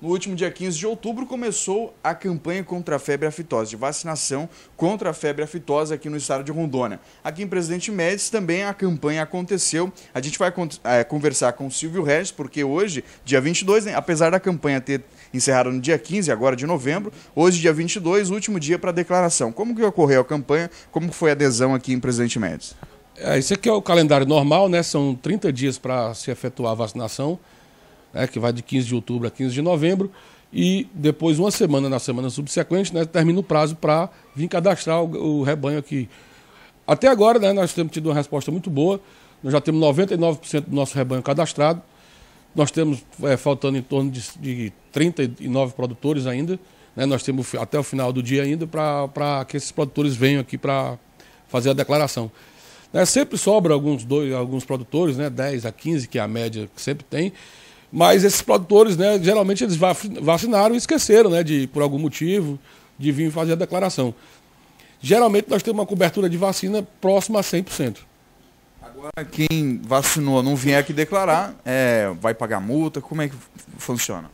No último dia 15 de outubro começou a campanha contra a febre aftosa, de vacinação contra a febre aftosa aqui no estado de Rondônia. Aqui em Presidente Médici também a campanha aconteceu. A gente vai é, conversar com o Silvio Regis, porque hoje, dia 22, né, apesar da campanha ter encerrado no dia 15, agora de novembro, hoje, dia 22, último dia para declaração. Como que ocorreu a campanha? Como foi a adesão aqui em Presidente Médici? É, esse aqui é o calendário normal, né? São 30 dias para se efetuar a vacinação né, que vai de 15 de outubro a 15 de novembro, e depois, uma semana, na semana subsequente, né, termina o prazo para vir cadastrar o, o, rebanho aqui. Até agora, né, nós temos tido uma resposta muito boa, nós já temos 99% do nosso rebanho cadastrado, nós temos é, faltando em torno de, de 39 produtores ainda, né, nós temos até o final do dia ainda para que esses produtores venham aqui para fazer a declaração. Né, sempre sobra alguns, dois, alguns produtores, né, 10 a 15, que é a média que sempre tem, mas esses produtores, né, geralmente eles vacinaram e esqueceram, né, de, por algum motivo, de vir fazer a declaração. Geralmente nós temos uma cobertura de vacina próxima a 100%. Agora, quem vacinou não vier aqui declarar, é, vai pagar multa? Como é que funciona?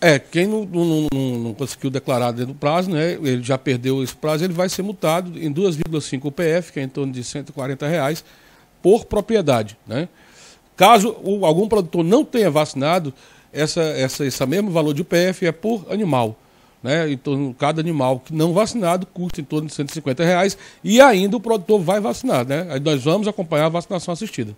É, quem não, não, não, não, conseguiu declarar dentro do prazo, né, ele já perdeu esse prazo, ele vai ser multado em 2,5 UPF, que é em torno de 140 reais, por propriedade. Né? Caso algum produtor não tenha vacinado, essa, essa, esse mesmo valor de UPF é por animal. Né? Então, cada animal que não vacinado custa em torno de 150 reais e ainda o produtor vai vacinar. Né? Aí nós vamos acompanhar a vacinação assistida.